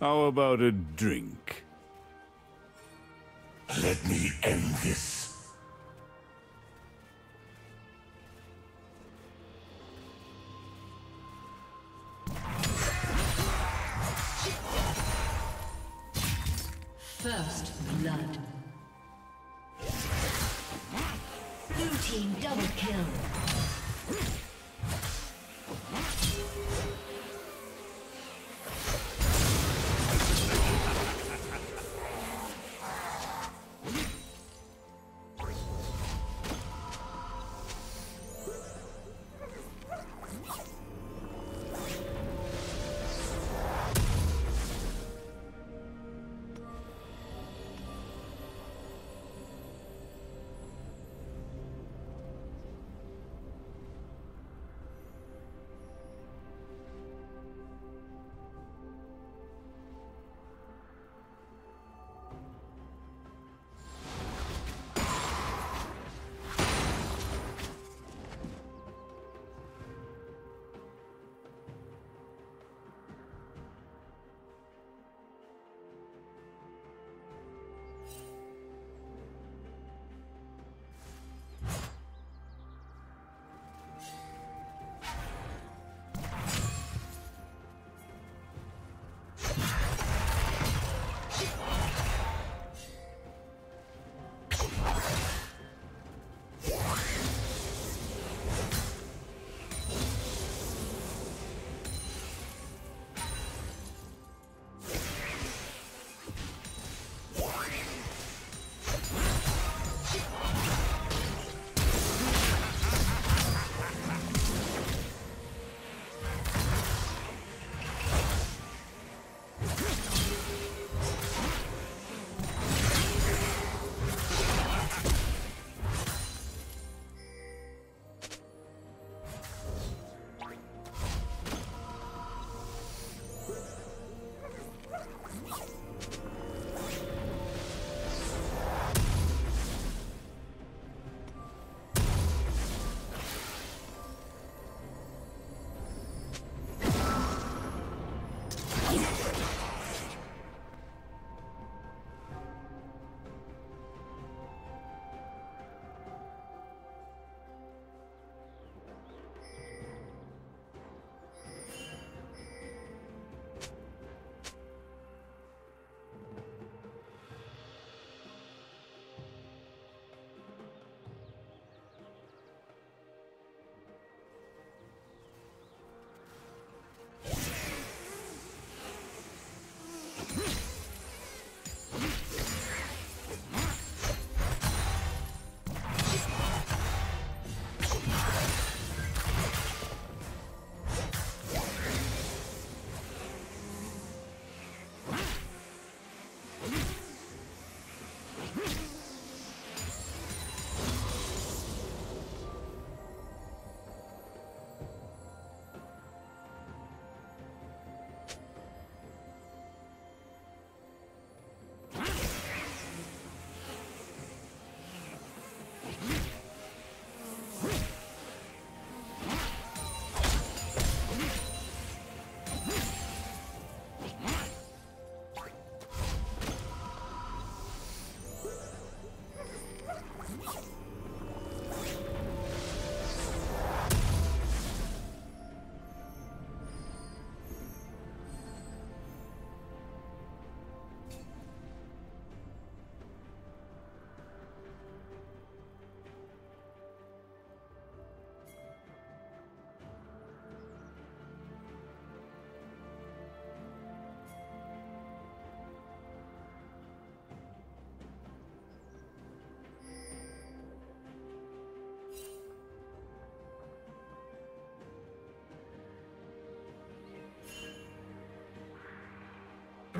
How about a drink? Let me end this.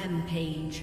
Rampage.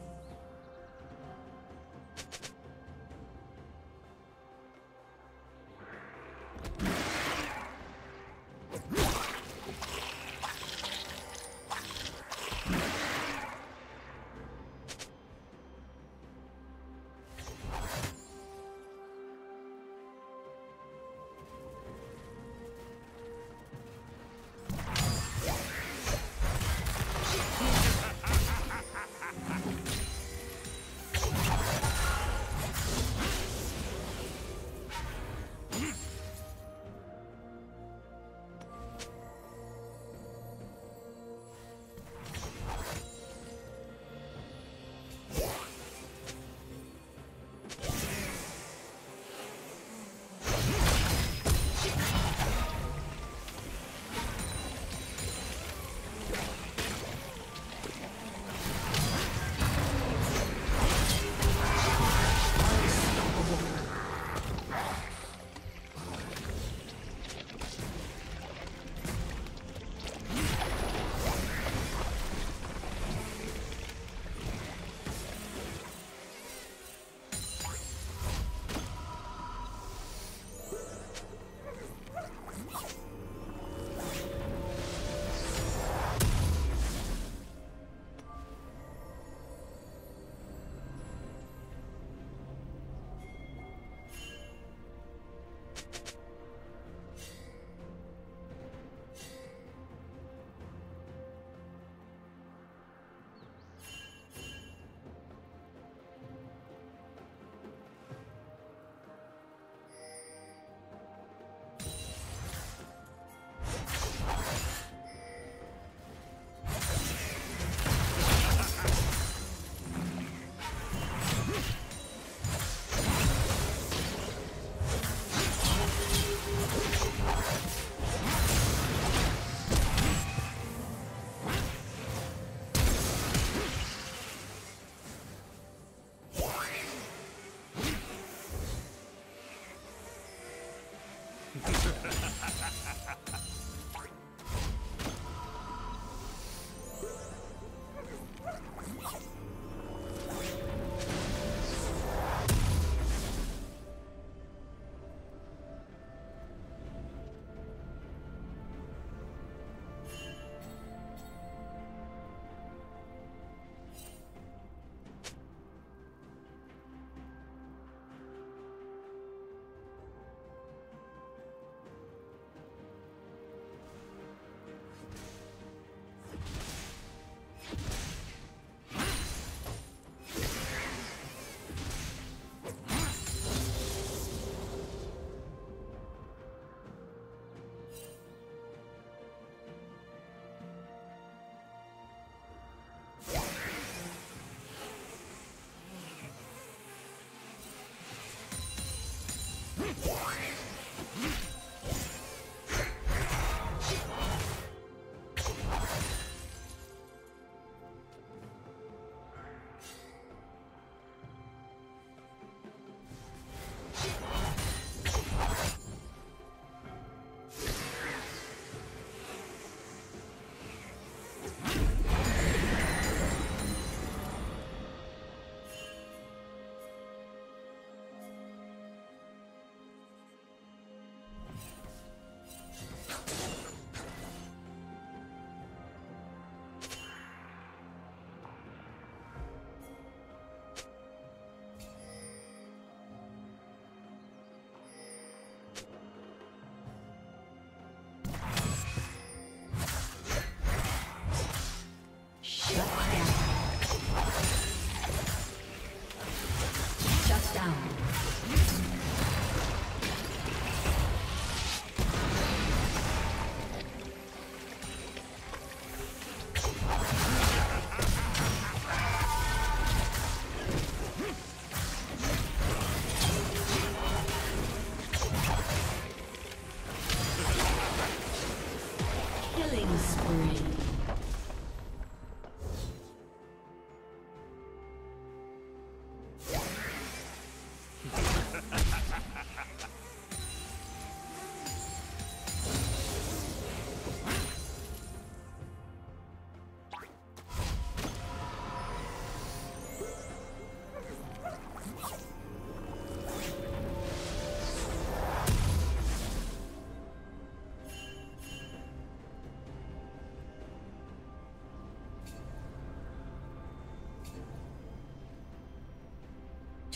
spring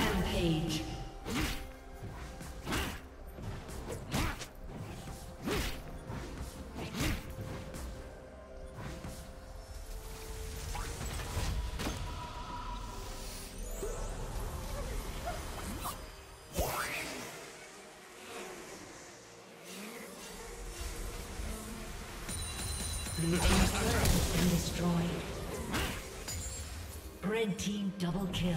Rampage. Destroyed. Red team double kill.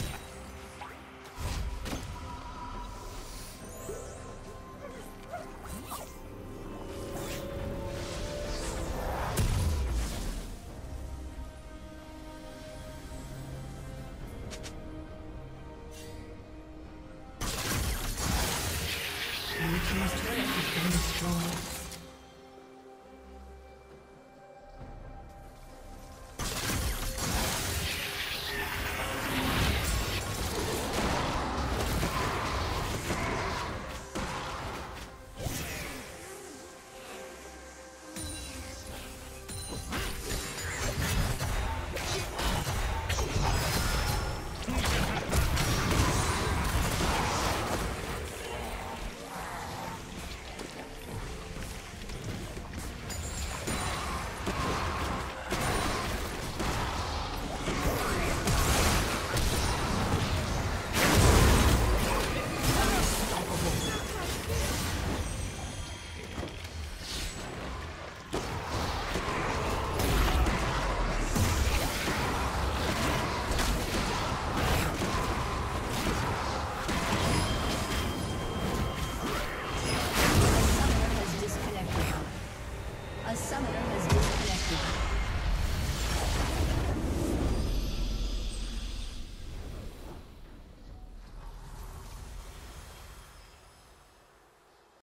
destroyed.